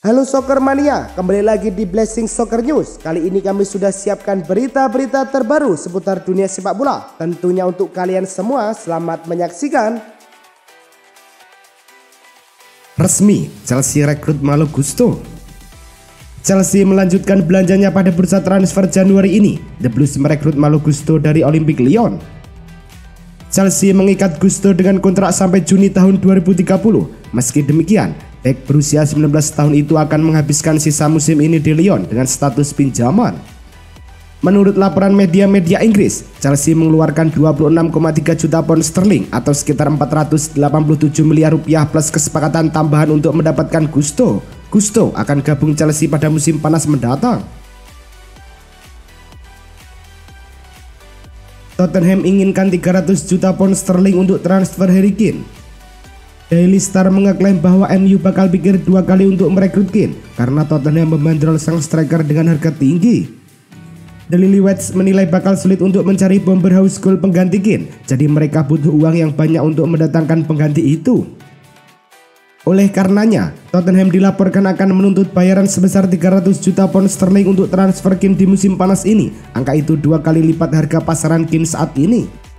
Halo Soccer Mania, kembali lagi di Blessing Soccer News. Kali ini kami sudah siapkan berita-berita terbaru seputar dunia sepak bola. Tentunya untuk kalian semua, selamat menyaksikan. Resmi, Chelsea rekrut Malo Gusto. Chelsea melanjutkan belanjanya pada bursa transfer Januari ini. The Blues merekrut Malo Gusto dari Olympique Lyon. Chelsea mengikat Gusto dengan kontrak sampai Juni tahun 2030. Meski demikian, Bek berusia 19 tahun itu akan menghabiskan sisa musim ini di Lyon dengan status pinjaman. Menurut laporan media-media Inggris, Chelsea mengeluarkan 26,3 juta pound sterling atau sekitar 487 miliar rupiah plus kesepakatan tambahan untuk mendapatkan Gusto. Gusto akan gabung Chelsea pada musim panas mendatang. Tottenham inginkan 300 juta pound sterling untuk transfer Harry Kane. Daily Star mengeklaim bahwa MU bakal pikir dua kali untuk merekrut Kane karena Tottenham membandrol sang striker dengan harga tinggi. The Lilyweds menilai bakal sulit untuk mencari bomber house goal pengganti Kane, jadi mereka butuh uang yang banyak untuk mendatangkan pengganti itu. Oleh karenanya, Tottenham dilaporkan akan menuntut bayaran sebesar 300 juta pound sterling untuk transfer Kane di musim panas ini. Angka itu dua kali lipat harga pasaran Kane saat ini.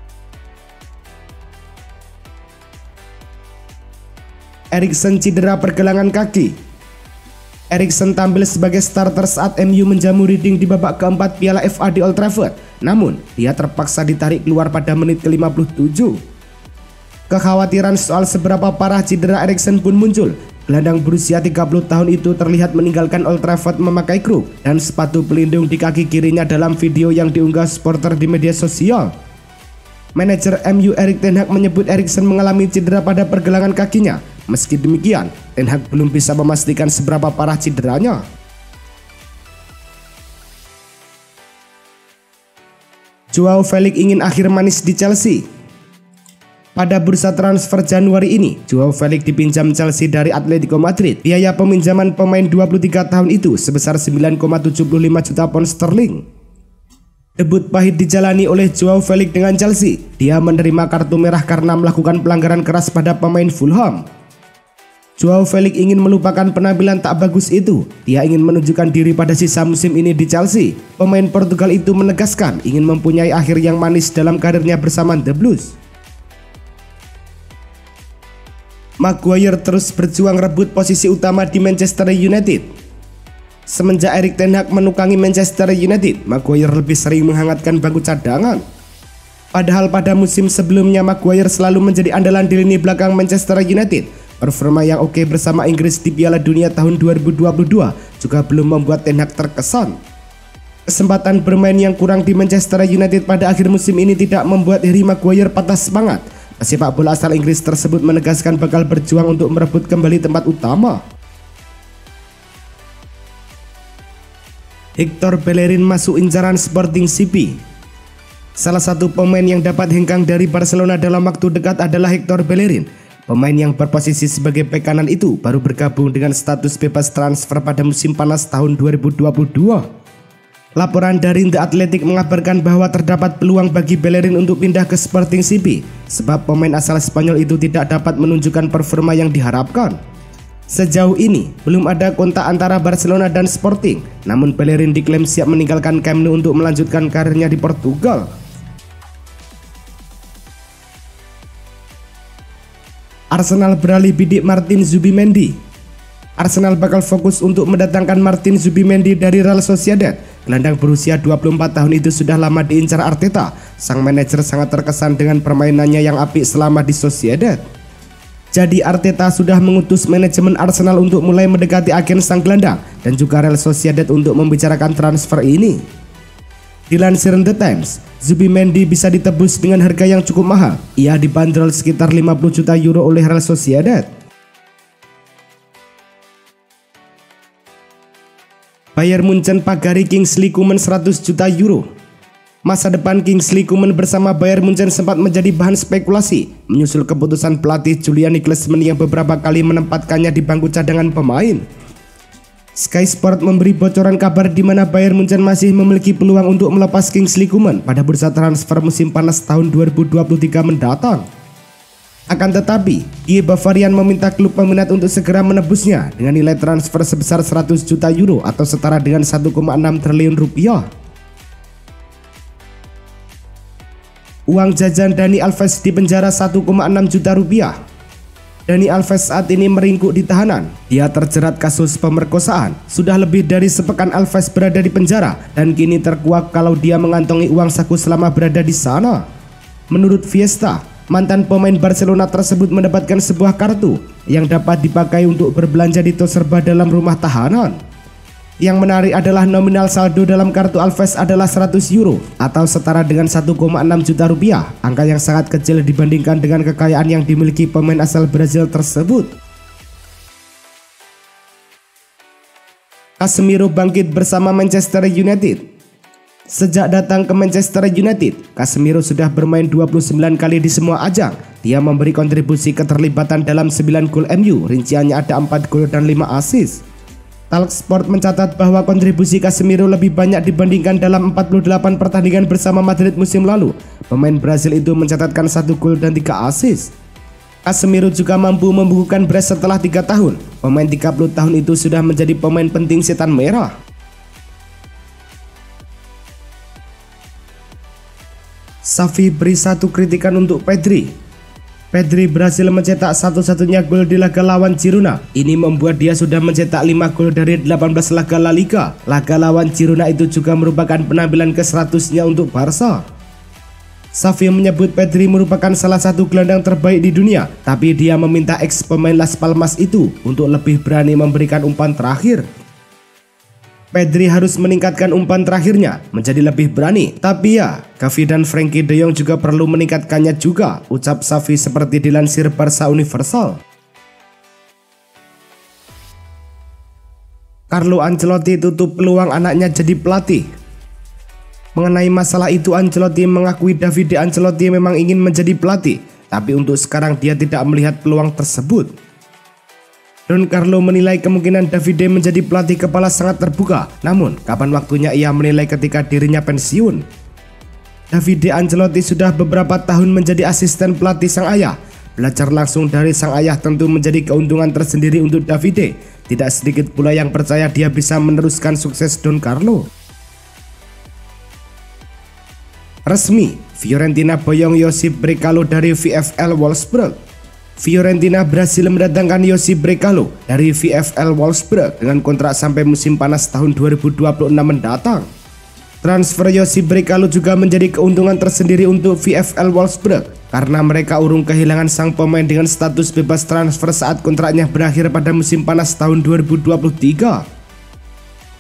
Erikson cedera pergelangan kaki. Erikson tampil sebagai starter saat MU menjamu Reading di babak keempat Piala FA di Old Trafford. Namun, dia terpaksa ditarik keluar pada menit ke-57. Kekhawatiran soal seberapa parah cedera Erikson pun muncul. Gelandang berusia 30 tahun itu terlihat meninggalkan Old Trafford memakai kruk dan sepatu pelindung di kaki kirinya dalam video yang diunggah supporter di media sosial. Manajer MU Erik Ten Hag menyebut Erikson mengalami cedera pada pergelangan kakinya. Meski demikian, Ten Hag belum bisa memastikan seberapa parah cederanya. Joao Felix ingin akhir manis di Chelsea. Pada bursa transfer Januari ini, Joao Felix dipinjam Chelsea dari Atletico Madrid. Biaya peminjaman pemain 23 tahun itu sebesar 9,75 juta pound sterling. Debut pahit dijalani oleh Joao Felix dengan Chelsea. Dia menerima kartu merah karena melakukan pelanggaran keras pada pemain Fulham. Joao Felix ingin melupakan penampilan tak bagus itu. Dia ingin menunjukkan diri pada sisa musim ini di Chelsea. Pemain Portugal itu menegaskan ingin mempunyai akhir yang manis dalam karirnya bersama The Blues. Maguire terus berjuang rebut posisi utama di Manchester United. Semenjak Erik Ten Hag menukangi Manchester United, Maguire lebih sering menghangatkan bangku cadangan. Padahal pada musim sebelumnya Maguire selalu menjadi andalan di lini belakang Manchester United. Performa yang oke bersama Inggris di Piala Dunia tahun 2022 juga belum membuat Ten Hag terkesan. Kesempatan bermain yang kurang di Manchester United pada akhir musim ini tidak membuat Harry Maguire patah semangat. Pesepak bola asal Inggris tersebut menegaskan bakal berjuang untuk merebut kembali tempat utama. Hector Bellerin masuk incaran Sporting CP. Salah satu pemain yang dapat hengkang dari Barcelona dalam waktu dekat adalah Hector Bellerin. Pemain yang berposisi sebagai bek kanan itu baru bergabung dengan status bebas transfer pada musim panas tahun 2022. Laporan dari The Athletic mengabarkan bahwa terdapat peluang bagi Bellerin untuk pindah ke Sporting CP sebab pemain asal Spanyol itu tidak dapat menunjukkan performa yang diharapkan. Sejauh ini, belum ada kontak antara Barcelona dan Sporting, namun Bellerin diklaim siap meninggalkan Camp Nou untuk melanjutkan karirnya di Portugal. Arsenal beralih bidik Martin Zubimendi. Arsenal bakal fokus untuk mendatangkan Martin Zubimendi dari Real Sociedad. Gelandang berusia 24 tahun itu sudah lama diincar Arteta. Sang manajer sangat terkesan dengan permainannya yang apik selama di Sociedad. Jadi Arteta sudah mengutus manajemen Arsenal untuk mulai mendekati agen sang gelandang dan juga Real Sociedad untuk membicarakan transfer ini. Dilansir The Times, Zubimendi bisa ditebus dengan harga yang cukup mahal. Ia dibanderol sekitar 50 juta euro oleh Real Sociedad. Bayar Munchen pagari Kingsley Coman 100 juta euro. Masa depan Kingsley Coman bersama Bayern Munchen sempat menjadi bahan spekulasi menyusul keputusan pelatih Julian Nagelsmann yang beberapa kali menempatkannya di bangku cadangan pemain. Sky Sport memberi bocoran kabar di mana Bayern Munchen masih memiliki peluang untuk melepas Kingsley Coman pada bursa transfer musim panas tahun 2023 mendatang. Akan tetapi, Die Bavarian meminta klub peminat untuk segera menebusnya dengan nilai transfer sebesar 100 juta euro atau setara dengan 1,6 triliun rupiah. Uang jajan Dani Alves di penjara 1,6 juta rupiah. Dani Alves saat ini meringkuk di tahanan. Dia terjerat kasus pemerkosaan. Sudah lebih dari sepekan Alves berada di penjara dan kini terkuak kalau dia mengantongi uang saku selama berada di sana. Menurut Fiesta, mantan pemain Barcelona tersebut mendapatkan sebuah kartu yang dapat dipakai untuk berbelanja di toko serba dalam rumah tahanan. Yang menarik adalah nominal saldo dalam kartu Alves adalah 100 euro atau setara dengan 1,6 juta rupiah, angka yang sangat kecil dibandingkan dengan kekayaan yang dimiliki pemain asal Brazil tersebut. Casemiro bangkit bersama Manchester United Sejak datang ke Manchester United, Casemiro sudah bermain 29 kali di semua ajang. Dia memberi kontribusi keterlibatan dalam 9 gol MU, rinciannya ada 4 gol dan 5 assist. Talk Sport mencatat bahwa kontribusi Casemiro lebih banyak dibandingkan dalam 48 pertandingan bersama Madrid musim lalu. Pemain Brazil itu mencatatkan 1 gol dan 3 assist. Casemiro juga mampu membukukan brace setelah 3 tahun. Pemain 30 tahun itu sudah menjadi pemain penting setan merah. Safi beri satu kritikan untuk Pedri. Pedri berhasil mencetak satu-satunya gol di laga lawan Girona. Ini membuat dia sudah mencetak 5 gol dari 18 laga La Liga. Laga lawan Girona itu juga merupakan penampilan ke-100-nya untuk Barca. Safi menyebut Pedri merupakan salah satu gelandang terbaik di dunia, tapi dia meminta ex pemain Las Palmas itu untuk lebih berani memberikan umpan terakhir. Pedri harus meningkatkan umpan terakhirnya menjadi lebih berani. Tapi ya, Gavi dan Frankie De Jong juga perlu meningkatkannya juga, ucap Safi seperti dilansir Barca Universal. Carlo Ancelotti tutup peluang anaknya jadi pelatih. Mengenai masalah itu Ancelotti mengakui Davide Ancelotti memang ingin menjadi pelatih, tapi untuk sekarang dia tidak melihat peluang tersebut. Don Carlo menilai kemungkinan Davide menjadi pelatih kepala sangat terbuka. Namun, kapan waktunya ia menilai ketika dirinya pensiun? Davide Ancelotti sudah beberapa tahun menjadi asisten pelatih sang ayah. Belajar langsung dari sang ayah tentu menjadi keuntungan tersendiri untuk Davide. Tidak sedikit pula yang percaya dia bisa meneruskan sukses Don Carlo. Resmi, Fiorentina boyong Josip Brekalo dari VfL Wolfsburg. Fiorentina berhasil mendatangkan Yossi Brekalo dari VfL Wolfsburg dengan kontrak sampai musim panas tahun 2026 mendatang. Transfer Yossi Brekalo juga menjadi keuntungan tersendiri untuk VfL Wolfsburg karena mereka urung kehilangan sang pemain dengan status bebas transfer saat kontraknya berakhir pada musim panas tahun 2023.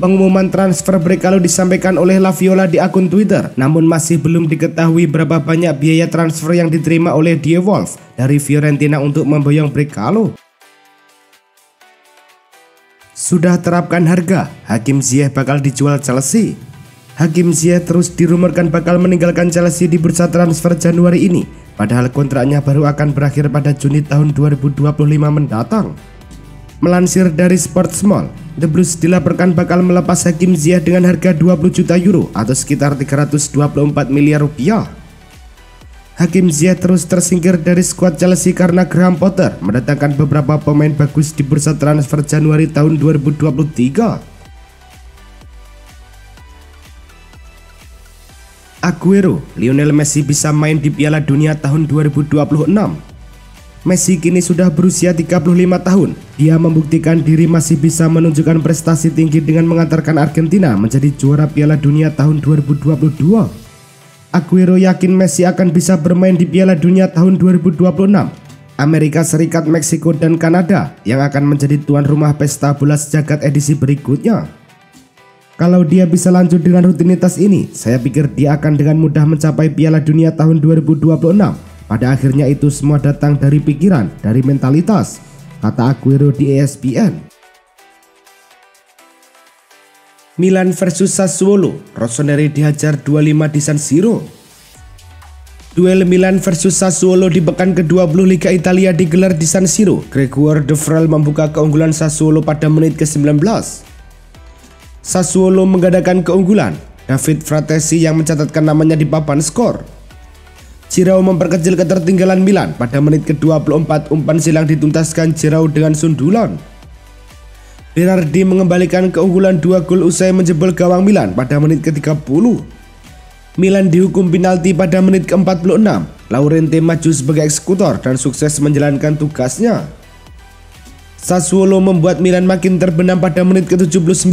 Pengumuman transfer Brekalo disampaikan oleh Laviola di akun Twitter, namun masih belum diketahui berapa banyak biaya transfer yang diterima oleh Die Wolf dari Fiorentina untuk memboyong Brekalo. Sudah terapkan harga, Hakim Ziyech bakal dijual Chelsea. Hakim Ziyech terus dirumorkan bakal meninggalkan Chelsea di bursa transfer Januari ini, padahal kontraknya baru akan berakhir pada Juni tahun 2025 mendatang. Melansir dari Sportsmall, The Blues dilaporkan bakal melepas Hakim Ziyech dengan harga 20 juta euro atau sekitar 324 miliar rupiah. Hakim Ziyech terus tersingkir dari skuad Chelsea karena Graham Potter mendatangkan beberapa pemain bagus di bursa transfer Januari tahun 2023. Aguero, Lionel Messi bisa main di Piala Dunia tahun 2026. Messi kini sudah berusia 35 tahun. Dia membuktikan diri masih bisa menunjukkan prestasi tinggi dengan mengantarkan Argentina menjadi juara Piala Dunia tahun 2022. Aguero yakin Messi akan bisa bermain di Piala Dunia tahun 2026. Amerika Serikat, Meksiko, dan Kanada yang akan menjadi tuan rumah pesta bola sejagat edisi berikutnya. Kalau dia bisa lanjut dengan rutinitas ini, saya pikir dia akan dengan mudah mencapai Piala Dunia tahun 2026 pada akhirnya itu semua datang dari pikiran, dari mentalitas, kata Aguero di ESPN. Milan versus Sassuolo, Rossoneri dihajar 25 di San Siro. Duel Milan versus Sassuolo di pekan ke-20 Liga Italia digelar di San Siro. Gregor De Vrel membuka keunggulan Sassuolo pada menit ke-19. Sassuolo mengadakan keunggulan. David Fratesi yang mencatatkan namanya di papan skor. Jirau memperkecil ketertinggalan Milan pada menit ke-24 umpan silang dituntaskan Jirau dengan sundulan. Berardi mengembalikan keunggulan dua gol usai menjebol gawang Milan pada menit ke-30. Milan dihukum penalti pada menit ke-46. Laurente maju sebagai eksekutor dan sukses menjalankan tugasnya. Sassuolo membuat Milan makin terbenam pada menit ke-79.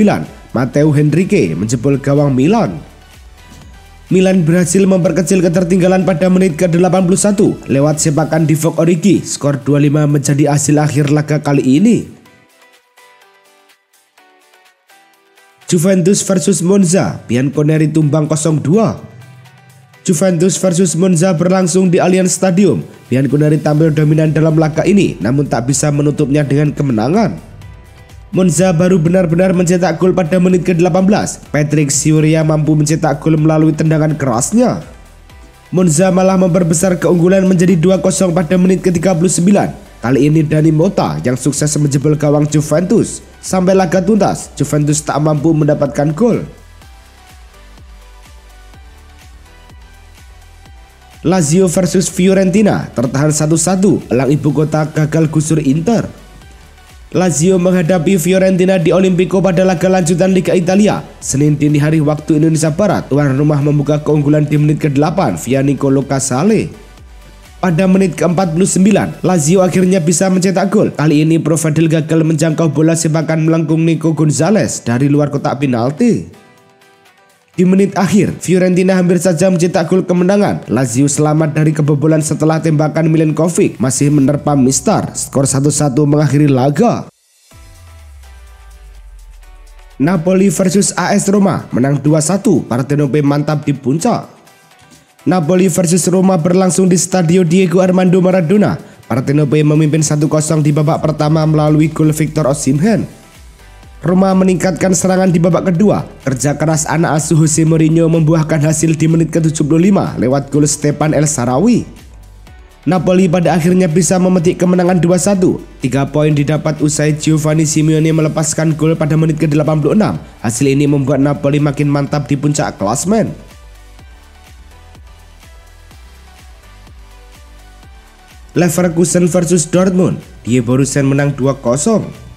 Matteo Henrique menjebol gawang Milan. Milan berhasil memperkecil ketertinggalan pada menit ke-81 lewat sepakan Divock Origi. Skor 2-5 menjadi hasil akhir laga kali ini. Juventus versus Monza, Bianconeri tumbang 0-2. Juventus versus Monza berlangsung di Allianz Stadium. Bianconeri tampil dominan dalam laga ini, namun tak bisa menutupnya dengan kemenangan. Monza baru benar-benar mencetak gol pada menit ke-18. Patrick Siuria mampu mencetak gol melalui tendangan kerasnya. Monza malah memperbesar keunggulan menjadi 2-0 pada menit ke-39. Kali ini Dani Mota yang sukses menjebol gawang Juventus. Sampai laga tuntas, Juventus tak mampu mendapatkan gol. Lazio versus Fiorentina tertahan 1-1, elang ibu kota gagal gusur Inter. Lazio menghadapi Fiorentina di Olimpico pada laga lanjutan Liga Italia. Senin dini hari waktu Indonesia Barat, tuan rumah membuka keunggulan di menit ke-8 via Nicolo Casale. Pada menit ke-49, Lazio akhirnya bisa mencetak gol. Kali ini Provadil gagal menjangkau bola sepakan melengkung Nico Gonzalez dari luar kotak penalti. Di menit akhir, Fiorentina hampir saja mencetak gol kemenangan. Lazio selamat dari kebobolan setelah tembakan Milenkovic masih menerpa Mister. Skor 1-1 mengakhiri laga. Napoli versus AS Roma menang 2-1. Partenope mantap di puncak. Napoli versus Roma berlangsung di Stadio Diego Armando Maradona. Partenope memimpin 1-0 di babak pertama melalui gol Victor Osimhen. Roma meningkatkan serangan di babak kedua. Kerja keras anak asuh Jose Mourinho membuahkan hasil di menit ke-75 lewat gol Stepan El Sarawi. Napoli pada akhirnya bisa memetik kemenangan 2-1. Tiga poin didapat usai Giovanni Simeone melepaskan gol pada menit ke-86. Hasil ini membuat Napoli makin mantap di puncak klasmen. Leverkusen versus Dortmund, Die Borussen menang 2-0.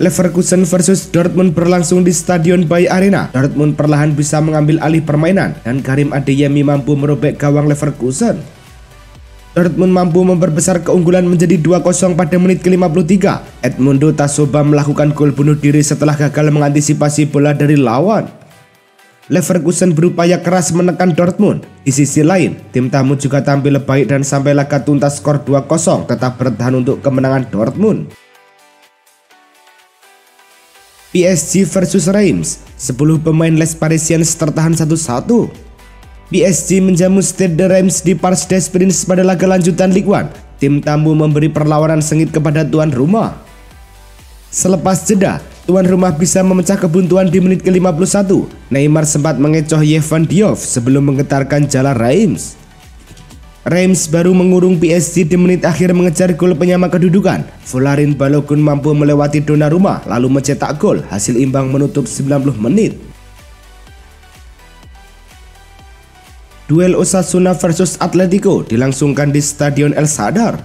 Leverkusen versus Dortmund berlangsung di Stadion Bay Arena. Dortmund perlahan bisa mengambil alih permainan dan Karim Adeyemi mampu merobek gawang Leverkusen. Dortmund mampu memperbesar keunggulan menjadi 2-0 pada menit ke-53. Edmundo Tasoba melakukan gol bunuh diri setelah gagal mengantisipasi bola dari lawan. Leverkusen berupaya keras menekan Dortmund. Di sisi lain, tim tamu juga tampil baik dan sampai laga tuntas skor 2-0 tetap bertahan untuk kemenangan Dortmund. PSG versus Reims, 10 pemain Les Parisiens tertahan satu-satu. PSG menjamu Stade de Reims di Parc des Princes pada laga lanjutan Ligue 1. Tim tamu memberi perlawanan sengit kepada tuan rumah. Selepas jeda, tuan rumah bisa memecah kebuntuan di menit ke-51. Neymar sempat mengecoh Yevan Diouf sebelum menggetarkan jala Reims. Reims baru mengurung PSG di menit akhir mengejar gol penyama kedudukan. Volarin Balogun mampu melewati Donnarumma lalu mencetak gol hasil imbang menutup 90 menit. Duel Osasuna versus Atletico dilangsungkan di Stadion El Sadar.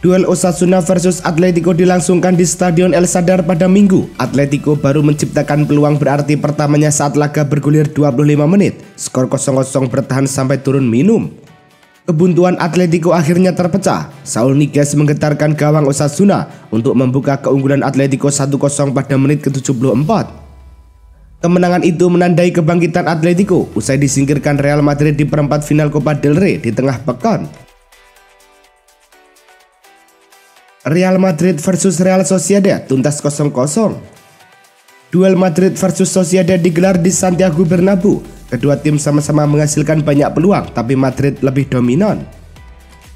Duel Osasuna versus Atletico dilangsungkan di Stadion El Sadar pada Minggu. Atletico baru menciptakan peluang berarti pertamanya saat laga bergulir 25 menit. Skor 0-0 bertahan sampai turun minum. Kebuntuan Atletico akhirnya terpecah. Saul Niguez menggetarkan gawang Osasuna untuk membuka keunggulan Atletico 1-0 pada menit ke-74. Kemenangan itu menandai kebangkitan Atletico usai disingkirkan Real Madrid di perempat final Copa del Rey di tengah pekan. Real Madrid versus Real Sociedad tuntas 0-0. Duel Madrid versus Sociedad digelar di Santiago Bernabeu Kedua tim sama-sama menghasilkan banyak peluang, tapi Madrid lebih dominan.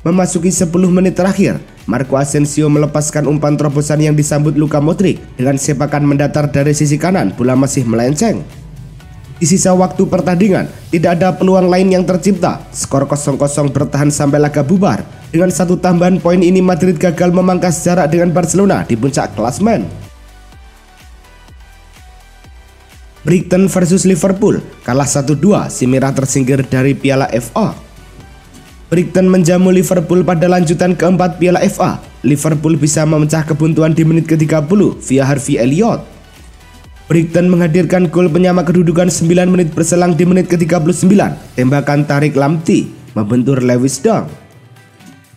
Memasuki 10 menit terakhir, Marco Asensio melepaskan umpan terobosan yang disambut Luka Modric dengan sepakan mendatar dari sisi kanan, bola masih melenceng. Di sisa waktu pertandingan, tidak ada peluang lain yang tercipta. Skor 0-0 bertahan sampai laga bubar. Dengan satu tambahan poin ini Madrid gagal memangkas jarak dengan Barcelona di puncak klasmen. Brighton versus Liverpool kalah 1-2 si merah tersingkir dari Piala FA. Brighton menjamu Liverpool pada lanjutan keempat Piala FA. Liverpool bisa memecah kebuntuan di menit ke-30 via Harvey Elliott. Brighton menghadirkan gol penyama kedudukan 9 menit berselang di menit ke-39. Tembakan Tarik Lamti membentur Lewis Dong.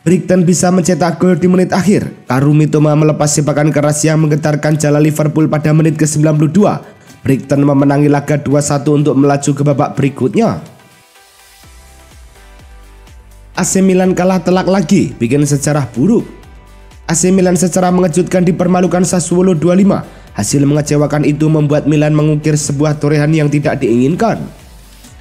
Brighton bisa mencetak gol di menit akhir. Karumi Toma melepas sepakan keras yang menggetarkan jala Liverpool pada menit ke-92. Brighton memenangi laga 2-1 untuk melaju ke babak berikutnya. AC Milan kalah telak lagi, bikin sejarah buruk. AC Milan secara mengejutkan dipermalukan Sassuolo 25 Hasil mengecewakan itu membuat Milan mengukir sebuah torehan yang tidak diinginkan.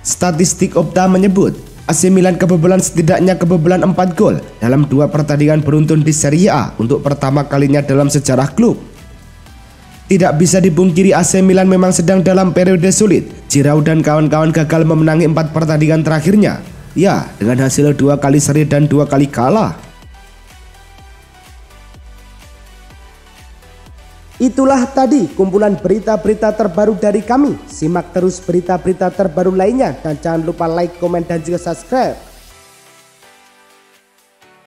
Statistik Opta menyebut, AC Milan kebobolan setidaknya kebobolan 4 gol dalam dua pertandingan beruntun di Serie A untuk pertama kalinya dalam sejarah klub. Tidak bisa dipungkiri AC Milan memang sedang dalam periode sulit. Giroud dan kawan-kawan gagal memenangi empat pertandingan terakhirnya. Ya, dengan hasil dua kali seri dan dua kali kalah. Itulah tadi kumpulan berita-berita terbaru dari kami. Simak terus berita-berita terbaru lainnya dan jangan lupa like, komen, dan juga subscribe.